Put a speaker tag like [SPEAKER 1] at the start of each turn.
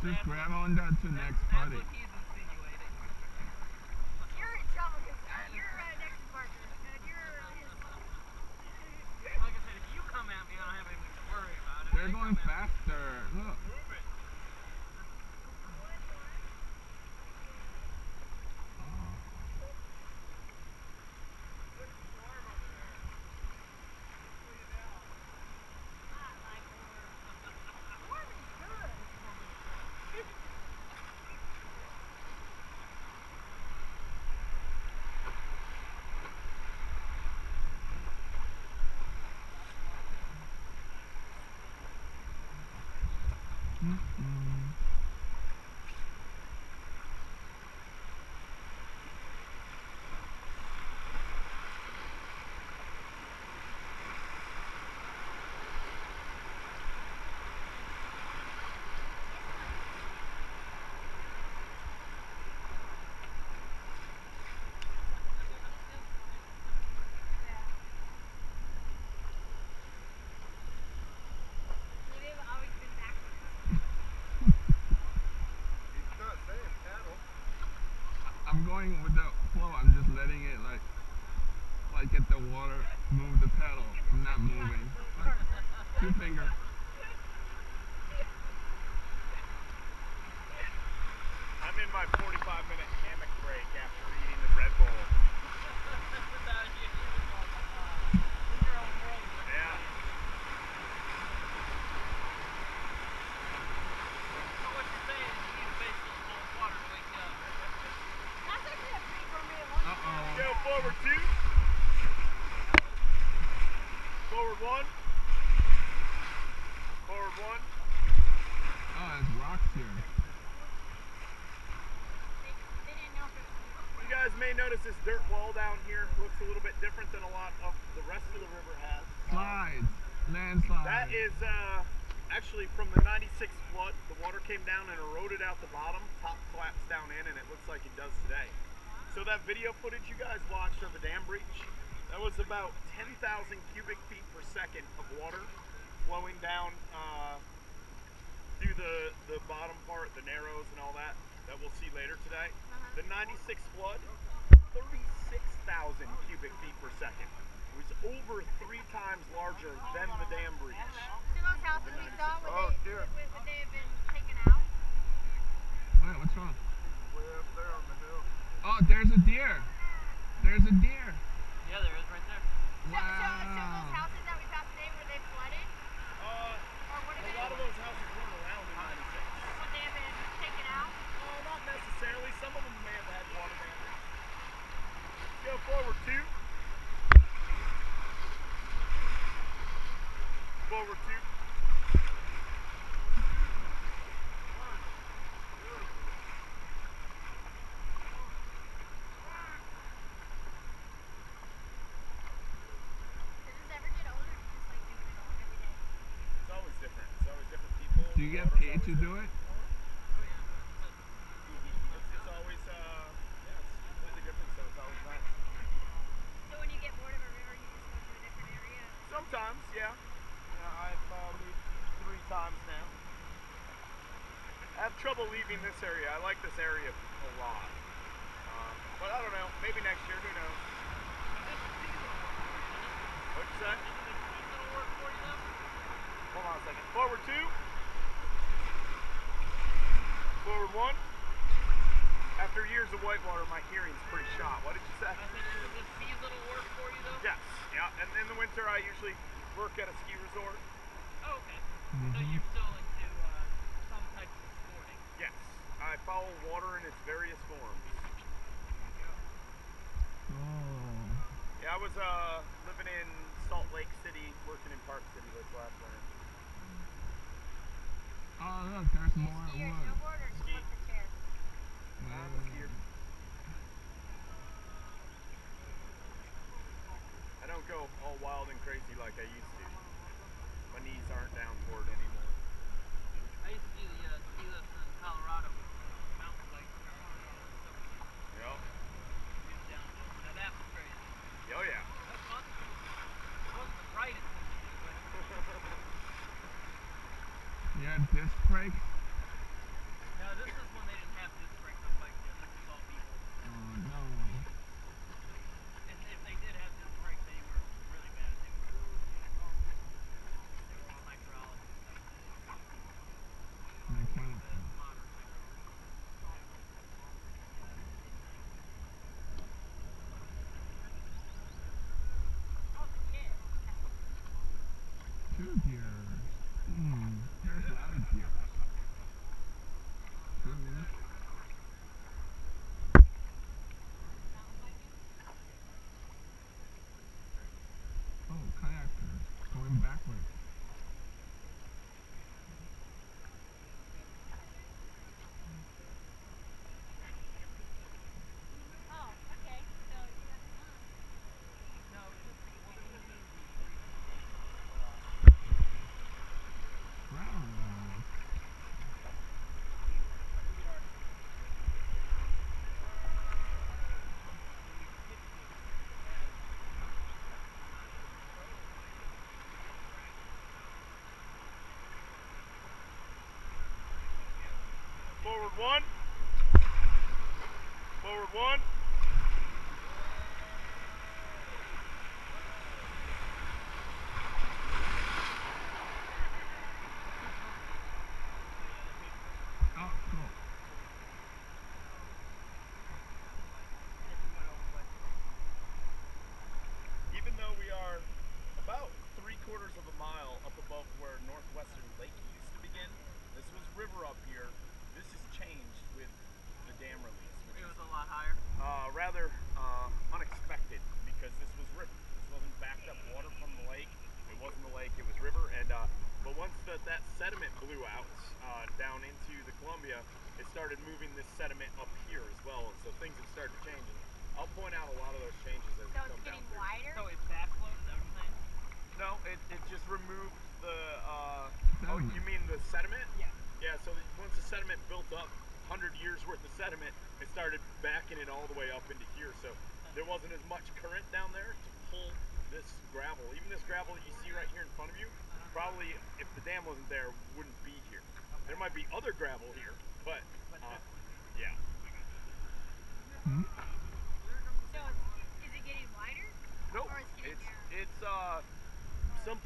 [SPEAKER 1] Just grab on that to next party.
[SPEAKER 2] That's what he's insinuating.
[SPEAKER 3] You're in trouble because you're uh, next to Parker. And you're his.
[SPEAKER 2] Like I said, if you come at me, I don't have anything to worry about. If
[SPEAKER 1] They're
[SPEAKER 2] they
[SPEAKER 1] going
[SPEAKER 2] come at me-
[SPEAKER 1] faster. Look.
[SPEAKER 3] Maybe
[SPEAKER 1] going with the flow. I'm just letting it like, like get the water move the pedal. I'm not moving. Two finger.
[SPEAKER 4] I'm in my 45 minute hammock break after eating the Red Bull.
[SPEAKER 2] Without you, you just like, uh, in your own world.
[SPEAKER 4] Yeah.
[SPEAKER 2] So what you're saying is you need to basically cold water to wake you up.
[SPEAKER 3] That's actually a pretty gourmet lunch.
[SPEAKER 1] Uh-oh.
[SPEAKER 4] Go forward two. Forward one. Forward one.
[SPEAKER 1] Oh, there's rocks here.
[SPEAKER 3] They, they didn't know if it was.
[SPEAKER 4] You guys may notice this dirt wall down here looks a little bit different than a lot of the rest of the river has.
[SPEAKER 1] Slides. landslides.
[SPEAKER 4] That is uh, actually from the 96 flood. The water came down and eroded out the bottom. Top collapsed down in, and it looks like it does today. So that video footage you guys watched of the dam breach, that was about 10,000 cubic feet per second of water flowing down uh, through the, the bottom part, the narrows and all that we'll see later today. Uh-huh. The 96 flood, 36,000 cubic feet per second. It was over three times larger than the dam breach.
[SPEAKER 3] See those houses we saw? Would,
[SPEAKER 4] Oh,
[SPEAKER 3] they,
[SPEAKER 4] dear.
[SPEAKER 3] would, would they have been taken out?
[SPEAKER 1] Wait, what's wrong?
[SPEAKER 4] Way up there on the hill.
[SPEAKER 1] Oh, there's a deer. There's a deer.
[SPEAKER 2] Yeah, there is right there.
[SPEAKER 3] So, so, so those
[SPEAKER 1] Wow.
[SPEAKER 3] houses that we passed today, were they flooded?
[SPEAKER 4] Uh,
[SPEAKER 3] Or would have
[SPEAKER 4] a
[SPEAKER 3] been,
[SPEAKER 4] lot of those houses weren't around in 96.
[SPEAKER 3] would they have been taken out?
[SPEAKER 4] Uh, not necessarily. Some of them may have had water damage. Go forward two. Forward two.
[SPEAKER 3] Does this ever get older? or Just like doing it all every day.
[SPEAKER 4] It's always different. It's always different people.
[SPEAKER 1] Do you get paid to do it?
[SPEAKER 4] It's, it's always, uh, yeah, it's completely different, so it's always nice.
[SPEAKER 3] So when you get bored of a river, you just go to a different area.
[SPEAKER 4] Sometimes, yeah. yeah I've uh, moved three times now. I have trouble leaving this area. I like this area a lot. Um, but I don't know. Maybe next year. Who knows? What'd you say? Hold on a second. Forward two. Forward one. After years of whitewater, my hearing's pretty shot. What did you say?
[SPEAKER 2] I said, is this fees little work for you though?
[SPEAKER 4] Yes. Yeah. And in the winter, I usually work at a ski resort.
[SPEAKER 2] Oh, okay. So
[SPEAKER 1] Mhm.
[SPEAKER 2] you're still into uh, some type of sporting.
[SPEAKER 4] Yes, I follow water in its various forms.
[SPEAKER 1] Oh.
[SPEAKER 4] Yeah, I was uh, living in Salt Lake City, working in Park City this last winter.
[SPEAKER 1] Oh, look, there's more
[SPEAKER 3] Ski or
[SPEAKER 1] wood.
[SPEAKER 3] snowboard
[SPEAKER 4] Ski.
[SPEAKER 3] flip the chair?
[SPEAKER 4] I'm a skier. I don't go all wild and crazy like I used to. My knees aren't down for it anymore.
[SPEAKER 2] I used to do the uh, ski lifts in Colorado with mountain bikes.
[SPEAKER 4] Yep.
[SPEAKER 2] Now that was crazy.
[SPEAKER 4] Oh yeah.
[SPEAKER 2] That's fun. It wasn't the brightest thing to do, but
[SPEAKER 1] You had disc brakes? gears. Hmm. There's louder gears. Hmm. Oh, kayaker. Going backward.
[SPEAKER 3] Oh, okay. So you have fun.
[SPEAKER 2] No, just what do you mean?
[SPEAKER 1] Wow.
[SPEAKER 4] Forward one. Forward one.
[SPEAKER 1] Oh, cool.
[SPEAKER 4] Even though we are about three quarters of a mile up above where Northwestern Lake used to begin, this was river up here. This has changed with the dam release, which
[SPEAKER 2] It
[SPEAKER 4] is
[SPEAKER 2] was a lot higher.
[SPEAKER 4] uh, rather uh, unexpected because this was river. This wasn't backed up water from the lake. It wasn't the lake. It was river. And uh, but once that that sediment blew out uh, down into the Columbia, it started moving this sediment up here as well. And so things have started to change. And I'll point out a lot of those changes as we
[SPEAKER 3] So it's
[SPEAKER 4] down
[SPEAKER 3] getting wider.
[SPEAKER 2] So it backflowed, is that what?
[SPEAKER 4] No, it, it just removed the. Uh, oh,
[SPEAKER 1] Sediment.
[SPEAKER 4] you mean the sediment?
[SPEAKER 2] Yeah.
[SPEAKER 4] Yeah. So the, once the sediment built up, hundred years worth of sediment, it started backing it all the way up into here. So there wasn't as much current down there to pull this gravel. Even this gravel that you see right here in front of you, probably if the dam wasn't there, wouldn't be here. There might be other gravel here, but uh, yeah.